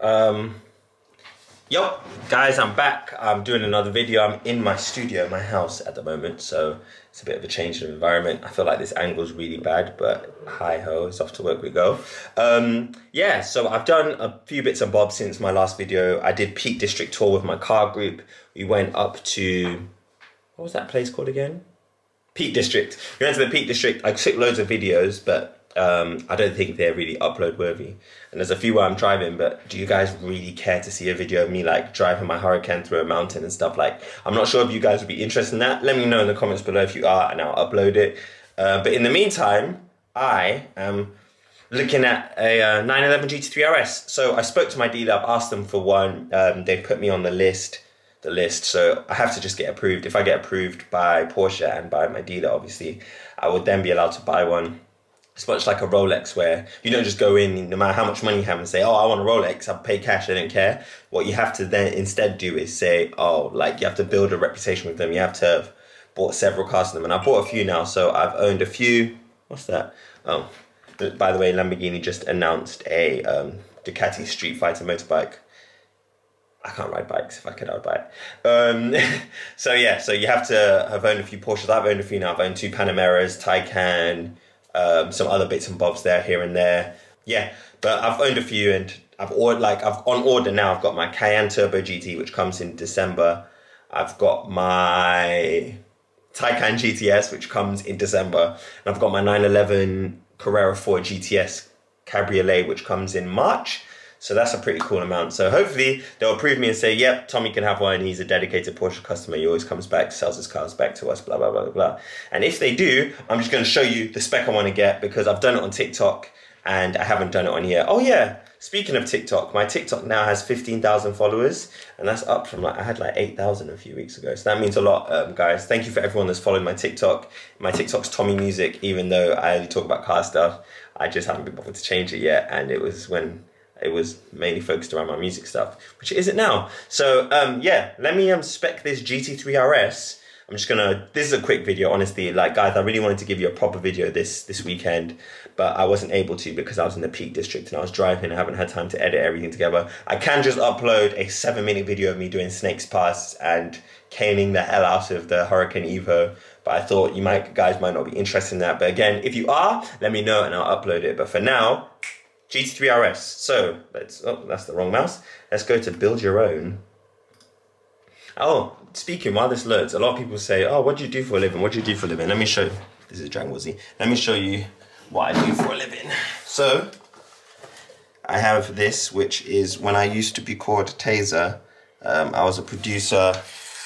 Um, yo, guys, I'm back. I'm doing another video. I'm in my studio, my house at the moment, so it's a bit of a change of environment. I feel like this angle's really bad, but hi ho, it's off to work we go. Um, yeah, so I've done a few bits and bobs since my last video. I did Peak District tour with my car group. We went up to what was that place called again? Peak District. We went to the Peak District. I took loads of videos, but um, I don't think they're really upload worthy. And there's a few where I'm driving, but do you guys really care to see a video of me like driving my Huracan through a mountain and stuff? Like, I'm not sure if you guys would be interested in that. Let me know in the comments below if you are, and I'll upload it. Uh, but in the meantime, I am looking at a uh, 911 GT3 RS. So I spoke to my dealer, I've asked them for one. Um, they put me on the list the list. So I have to just get approved. If I get approved by Porsche and by my dealer, obviously, I would then be allowed to buy one it's much like a Rolex where you don't just go in, no matter how much money you have, and say, "Oh, I want a Rolex. I'll pay cash. I don't care." What you have to then instead do is say, "Oh, like you have to build a reputation with them. You have to have bought several cars from them." And I bought a few now, so I've owned a few. What's that? Oh, by the way, Lamborghini just announced a um, Ducati Street Fighter motorbike. I can't ride bikes. If I could, I would buy it. Um, so yeah, so you have to have owned a few Porsches. I've owned a few now. I've owned two Panameras, Taycan um, some other bits and bobs there, here and there. Yeah, but I've owned a few and I've ordered like I've on order now. I've got my Cayenne Turbo GT, which comes in December. I've got my Taycan GTS, which comes in December, and I've got my 911 Carrera 4 GTS Cabriolet, which comes in March. So that's a pretty cool amount. So hopefully they'll approve me and say, yep, Tomi can have one. He's a dedicated Porsche customer. He always comes back, sells his cars back to us, blah, blah, blah, blah. Blah. And if they do, I'm just going to show you the spec I want to get because I've done it on TikTok and I haven't done it on here. Oh yeah, speaking of TikTok, my TikTok now has 15,000 followers and that's up from like, I had like 8,000 a few weeks ago. So that means a lot, um, guys. Thank you for everyone that's followed my TikTok. My TikTok's Tomi Music, even though I only talk about car stuff. I just haven't been bothered to change it yet. And it was when it was mainly focused around my music stuff, which it isn't now. So um, yeah, let me um, spec this GT3 RS. I'm just gonna, this is a quick video, honestly. Like guys, I really wanted to give you a proper video this, this weekend, but I wasn't able to because I was in the Peak District and I was driving. I haven't had time to edit everything together. I can just upload a seven minute video of me doing snakes pass and caning the hell out of the Huracan Evo. But I thought you might, guys might not be interested in that. But again, if you are, let me know and I'll upload it. But for now, GT3 RS. So let's, oh, that's the wrong mouse. Let's go to build your own. Oh, speaking, while this loads, a lot of people say, oh, what do you do for a living? What do you do for a living? Let me show you. This is Dragon Ball Z. Let me show you what I do for a living. So, I have this, which is when I used to be called Tazer. Um, I was a producer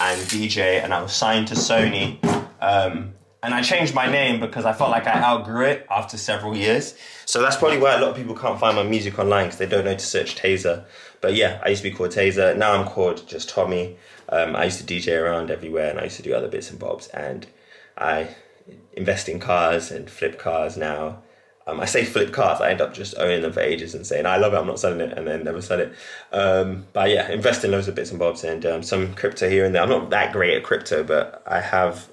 and DJ, and I was signed to Sony. Um, and I changed my name because I felt like I outgrew it after several years. So that's probably why a lot of people can't find my music online because they don't know to search Tazer. But yeah, I used to be called Tazer. Now I'm called just Tomi. Um, I used to DJ around everywhere and I used to do other bits and bobs. And I invest in cars and flip cars now. Um, I say flip cars, I end up just owning them for ages and saying, I love it, I'm not selling it, and then never sell it. Um, but yeah, invest in loads of bits and bobs and um, some crypto here and there. I'm not that great at crypto, but I have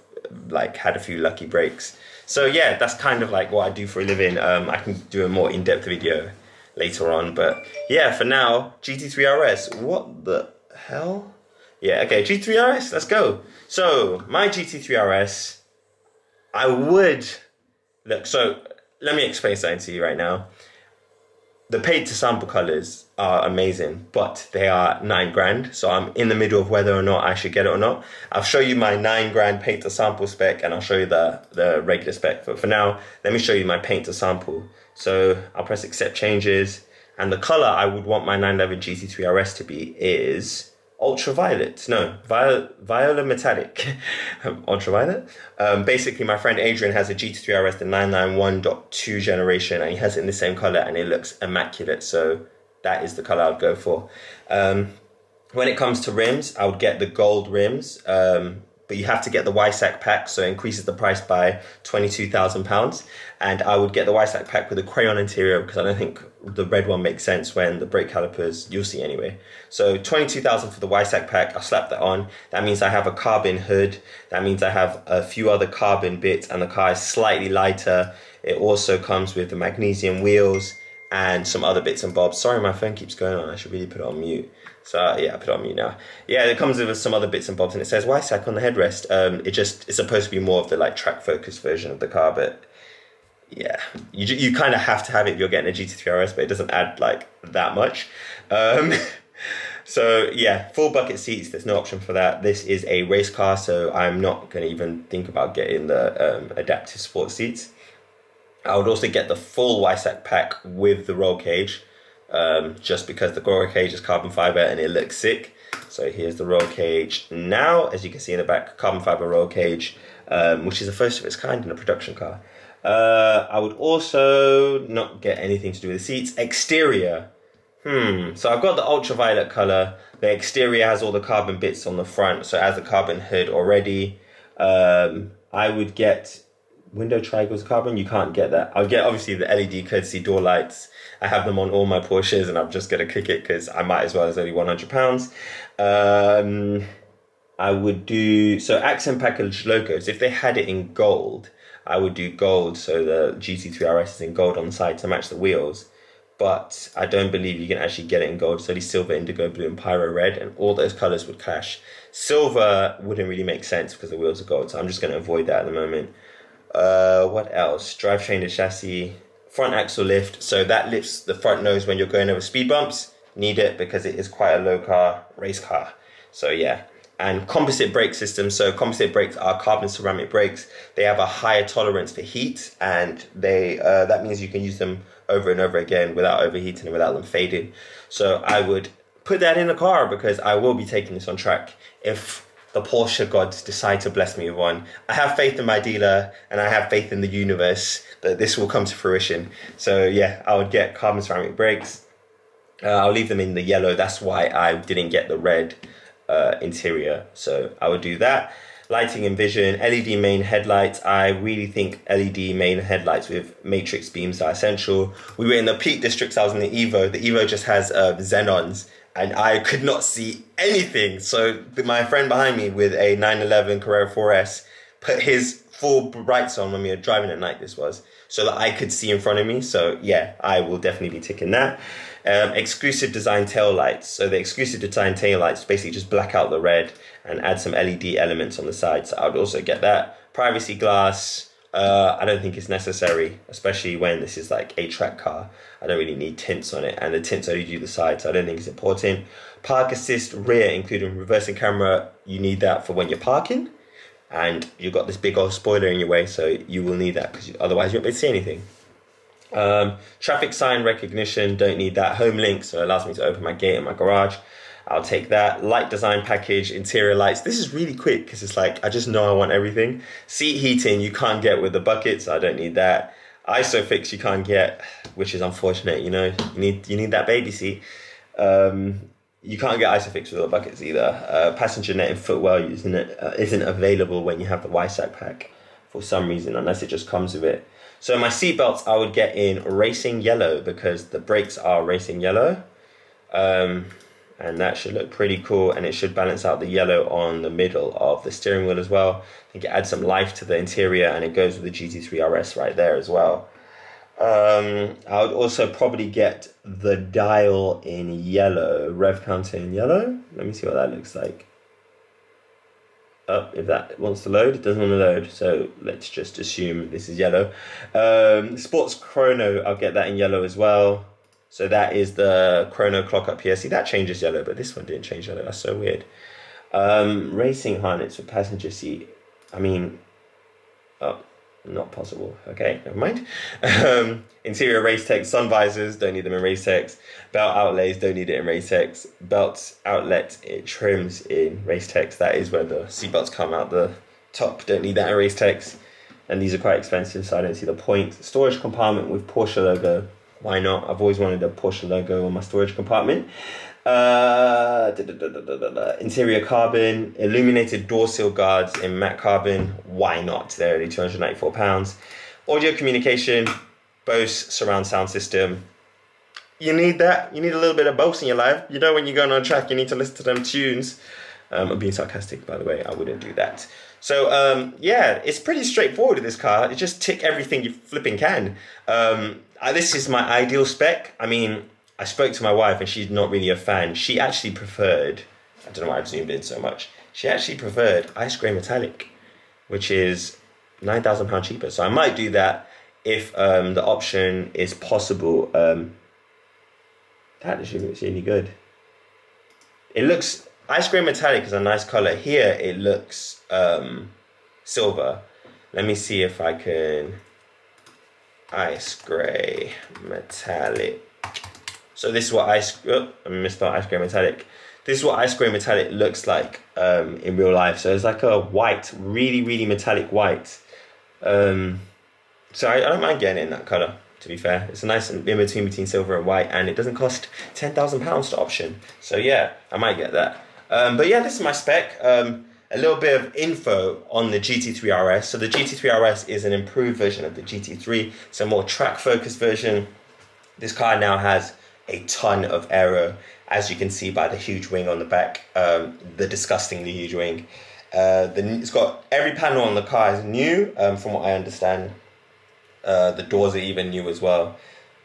like had a few lucky breaks. So yeah, that's kind of like what I do for a living. Um, I can do a more in-depth video later on, but yeah, for now, GT3 RS. What the hell? Yeah, okay, GT3 RS. Let's go. So my GT3 RS, I would look. So let me explain something to you right now the paint to sample colors are amazing, but they are nine grand. So I'm in the middle of whether or not I should get it or not. I'll show you my nine grand paint to sample spec and I'll show you the, the regular spec. But for now, let me show you my paint to sample. So I'll press accept changes and the color I would want my 911 GT3 RS to be is ultraviolet. No, viol viola metallic. ultraviolet. Um, basically, my friend Adrian has a GT3 RS, the 991.2 generation, and he has it in the same color, and it looks immaculate. So that is the color I'd go for. Um, when it comes to rims, I would get the gold rims. Um, but you have to get the Weissach pack, so it increases the price by £22,000. And I would get the Weissach pack with a crayon interior because I don't think the red one makes sense when the brake calipers, you'll see anyway. So 22000 for the Weissach pack, I'll slap that on. That means I have a carbon hood. That means I have a few other carbon bits and the car is slightly lighter. It also comes with the magnesium wheels and some other bits and bobs. Sorry, my phone keeps going on. I should really put it on mute. So uh, yeah, I put it on mute now. Yeah, it comes with some other bits and bobs, and it says Weissach on the headrest. Um, it just it's supposed to be more of the like track focused version of the car, but yeah, you you kind of have to have it if you're getting a GT3 RS, but it doesn't add like that much. Um, so yeah, full bucket seats. There's no option for that. This is a race car, so I'm not going to even think about getting the um, adaptive sport seats. I would also get the full Weissach pack with the roll cage, um, just because the roll cage is carbon fiber and it looks sick. So here's the roll cage now, as you can see in the back, carbon fiber roll cage, um, which is the first of its kind in a production car. Uh, I would also not get anything to do with the seats. Exterior. Hmm. So I've got the ultraviolet color. The exterior has all the carbon bits on the front, so it has a carbon hood already. Um, I would get window triangles carbon. You can't get that. I'll get obviously the LED courtesy door lights. I have them on all my Porsches, and I'm just gonna kick it because I might as well. It's only 100 pounds. Um, I would do so accent package logos. If they had it in gold, I would do gold. So the GT3 RS is in gold on the side to match the wheels. But I don't believe you can actually get it in gold. It's only silver, indigo blue, and pyro red, and all those colors would clash. Silver wouldn't really make sense because the wheels are gold, so I'm just going to avoid that at the moment. Uh, what else? Drivetrain to chassis, front axle lift. So that lifts the front nose when you're going over speed bumps. Need it because it is quite a low car, race car. So yeah. And composite brake system. So composite brakes are carbon ceramic brakes. They have a higher tolerance for heat, and they uh, that means you can use them over and over again without overheating and without them fading. So I would put that in the car because I will be taking this on track if the Porsche gods decide to bless me with one. I have faith in my dealer and I have faith in the universe that this will come to fruition. So yeah, I would get carbon ceramic brakes. Uh, I'll leave them in the yellow. That's why I didn't get the red uh, interior. So I would do that. Lighting and vision, LED main headlights. I really think LED main headlights with matrix beams are essential. We were in the Peak Districts. I was in the Evo. The Evo just has uh, xenons and I could not see anything. So my friend behind me with a 911 Carrera 4S put his full brights on when we were driving at night. This was so that I could see in front of me. So yeah, I will definitely be ticking that. Um, exclusive design tail lights. So the exclusive design tail lights basically just black out the red and add some LED elements on the side. So I would also get that. Privacy glass. Uh, I don't think it's necessary, especially when this is like a track car. I don't really need tints on it, and the tints only do the side, so I don't think it's important. Park assist rear, including reversing camera, you need that for when you're parking, and you've got this big old spoiler in your way, so you will need that because otherwise you won't be able to see anything. Um, traffic sign recognition, don't need that. Home link, so it allows me to open my gate in my garage. I'll take that. Light design package, interior lights. This is really quick because it's like I just know I want everything. Seat heating you can't get with the buckets. I don't need that. Isofix you can't get, which is unfortunate. You know, you need you need that baby seat. Um, you can't get Isofix with the buckets either. Uh, passenger net and footwell isn't uh, isn't available when you have the Weissach pack for some reason, unless it just comes with it. So my seatbelts I would get in racing yellow because the brakes are racing yellow. Um, and that should look pretty cool and it should balance out the yellow on the middle of the steering wheel as well. I think it adds some life to the interior and it goes with the GT3 RS right there as well. Um, I would also probably get the dial in yellow rev counter in yellow. Let me see what that looks like. Oh, if that wants to load it doesn't want to load so let's just assume this is yellow. Um, sports chrono I'll get that in yellow as well so that is the chrono clock up here. See, that changes yellow, but this one didn't change yellow. That's so weird. Um, racing harness for passenger seat. I mean, oh, not possible. Okay, never mind. Um, interior race tech, sun visors, don't need them in race techs. Belt outlays, don't need it in race techs. Belt outlet, it trims in race techs. That is where the seatbelts come out the top. Don't need that in race techs. And these are quite expensive, so I don't see the point. Storage compartment with Porsche logo why not? I've always wanted a Porsche logo on my storage compartment. Uh, da, da, da, interior carbon, illuminated door seal guards in matte carbon. Why not? They're only £294. Audio communication, Bose surround sound system. You need that. You need a little bit of Bose in your life. You know, when you're going on a track, you need to listen to them tunes. Um, I'm being sarcastic, by the way. I wouldn't do that. So um, yeah, it's pretty straightforward with this car. It just tick everything you flipping can. Um, uh, this is my ideal spec. I mean, I spoke to my wife and she's not really a fan. She actually preferred. I don't know why I've zoomed in so much. She actually preferred ice grey metallic, which is nine thousand pound cheaper. So I might do that if um, the option is possible. Um, that actually looks really good. It looks ice grey metallic is a nice color. Here it looks um, silver. Let me see if I can ice grey metallic. So this is what ice. Oh, I missed out ice grey metallic. This is what ice grey metallic looks like um, in real life. So it's like a white, really, really metallic white. Um, so I, I don't mind getting it in that color. To be fair, it's a nice in between between silver and white, and it doesn't cost ten thousand pounds to option. So yeah, I might get that. Um, but yeah, this is my spec. Um, a little bit of info on the GT3 RS. So the GT3 RS is an improved version of the GT3. It's a more track focused version. This car now has a ton of aero, as you can see by the huge wing on the back, um, the disgustingly huge wing. Uh, the, it's got every panel on the car is new, um, from what I understand. Uh, the doors are even new as well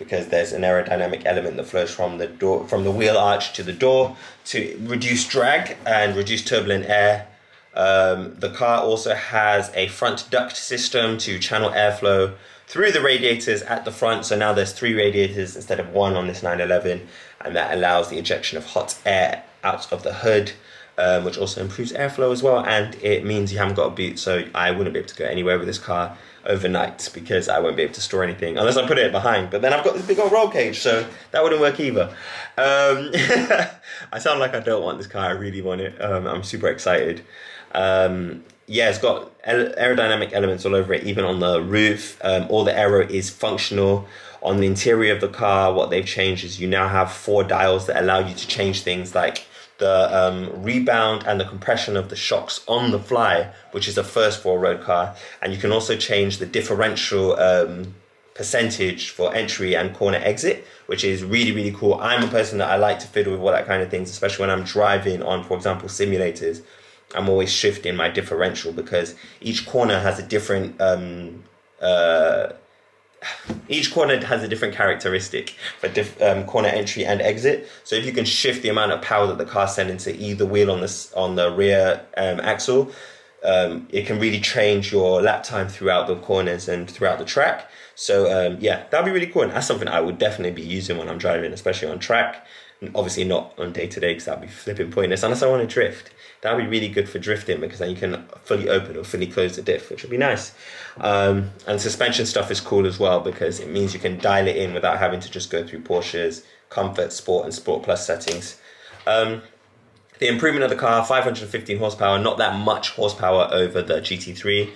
because there's an aerodynamic element that flows from the door from the wheel arch to the door to reduce drag and reduce turbulent air. Um, the car also has a front duct system to channel airflow through the radiators at the front. So now there's three radiators instead of one on this 911, and that allows the ejection of hot air out of the hood. Um, which also improves airflow as well, and it means you haven't got a boot, so I wouldn't be able to go anywhere with this car overnight because I won't be able to store anything unless I put it behind. But then I've got this big old roll cage, so that wouldn't work either. Um, I sound like I don't want this car. I really want it. Um, I'm super excited. Um, yeah, it's got aerodynamic elements all over it, even on the roof. Um, all the aero is functional. On the interior of the car, what they've changed is you now have four dials that allow you to change things like the um, rebound and the compression of the shocks on the fly, which is a first for a road car. And you can also change the differential um, percentage for entry and corner exit, which is really, really cool. I'm a person that I like to fiddle with all that kind of things, especially when I'm driving on, for example, simulators I'm always shifting my differential because each corner has a different um, uh, each corner has a different characteristic for diff, um, corner entry and exit. So if you can shift the amount of power that the car sends into either wheel on this on the rear um, axle, um, it can really change your lap time throughout the corners and throughout the track. So um, yeah, that'd be really cool, and that's something I would definitely be using when I'm driving, especially on track. Obviously not on day to day because that'd be flipping pointless unless I want to drift that would be really good for drifting because then you can fully open or fully close the diff, which would be nice. Um, and suspension stuff is cool as well because it means you can dial it in without having to just go through Porsche's comfort, sport, and sport plus settings. Um, the improvement of the car, 515 horsepower, not that much horsepower over the GT3,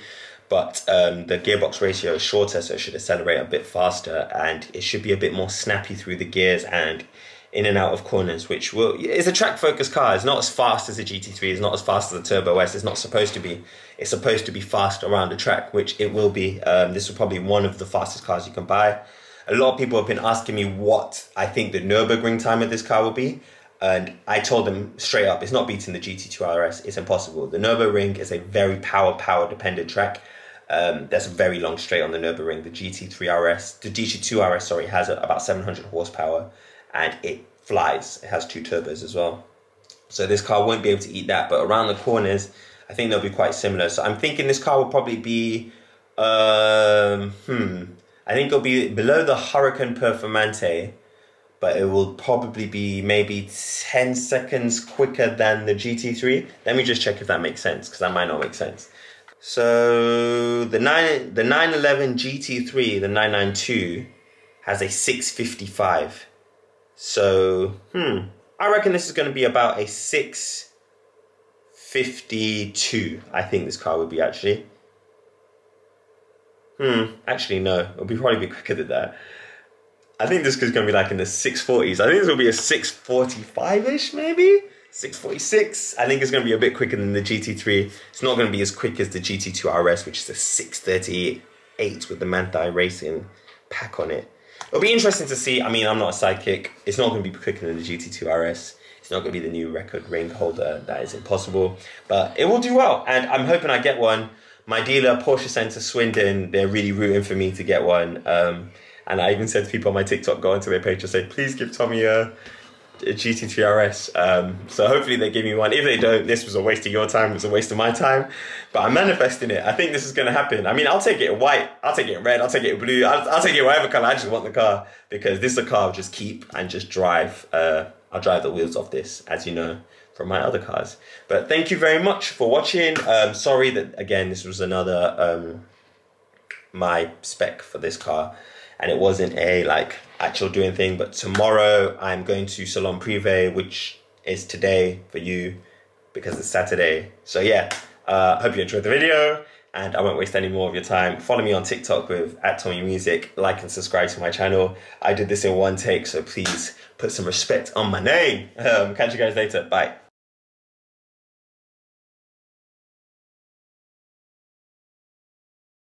but um, the gearbox ratio is shorter, so it should accelerate a bit faster and it should be a bit more snappy through the gears and in and out of corners, which will is a track focused car. It's not as fast as a GT3. It's not as fast as the Turbo S. It's not supposed to be. It's supposed to be fast around the track, which it will be. Um, this is probably one of the fastest cars you can buy. A lot of people have been asking me what I think the Nurburgring time of this car will be, and I told them straight up, it's not beating the GT2 RS. It's impossible. The Nurburgring is a very power power dependent track. Um, there's a very long straight on the Nurburgring. The GT3 RS, the GT2 RS, sorry, has about 700 horsepower and it flies. It has two turbos as well. So this car won't be able to eat that, but around the corners, I think they'll be quite similar. So I'm thinking this car will probably be, um, hmm, I think it'll be below the Huracan Performante, but it will probably be maybe 10 seconds quicker than the GT3. Let me just check if that makes sense, because that might not make sense. So the 9, the 911 GT3, the 992, has a 655. So, hmm, I reckon this is going to be about a 652. I think this car would be actually. Hmm, actually, no, it'll be probably be quicker than that. I think this is going to be like in the 640s. I think this will be a 645 ish, maybe? 646. I think it's going to be a bit quicker than the GT3. It's not going to be as quick as the GT2 RS, which is a 638 with the Manthey Racing pack on it. It'll be interesting to see. I mean, I'm not a sidekick. It's not going to be quicker than the GT2 RS. It's not going to be the new record ring holder. That is impossible. But it will do well, and I'm hoping I get one. My dealer, Porsche Centre Swindon, they're really rooting for me to get one. Um, and I even said to people on my TikTok, go onto their page and say, please give Tomi a a GT3 RS. Um, so hopefully they give me one. If they don't, this was a waste of your time. It was a waste of my time. But I'm manifesting it. I think this is going to happen. I mean, I'll take it white. I'll take it red. I'll take it blue. I'll, I'll take it whatever color. I just want the car because this is a car I'll just keep and just drive. Uh, I'll drive the wheels off this, as you know from my other cars. But thank you very much for watching. Um, sorry that again this was another um, my spec for this car and it wasn't a like actual doing thing. But tomorrow I'm going to Salon Privé, which is today for you because it's Saturday. So yeah, uh, hope you enjoyed the video and I won't waste any more of your time. Follow me on TikTok with at Tomi Music, like and subscribe to my channel. I did this in one take, so please put some respect on my name. Um, catch you guys later. Bye.